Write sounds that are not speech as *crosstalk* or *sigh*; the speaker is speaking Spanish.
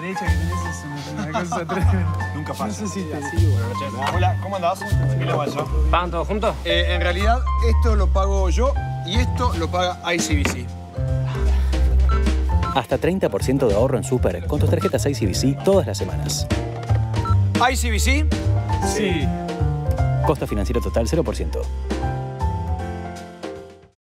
Derecha que tenés es una, cosa *laughs* tremenda. Nunca No sé si te Hola, ¿cómo andás? ¿Qué le pasa? ¿Pagan todos juntos? Eh, en realidad, esto lo pago yo y esto lo paga ICBC. Hasta 30% de ahorro en Super con tus tarjetas ICBC todas las semanas. ICBC Sí. Costo financiero total 0%.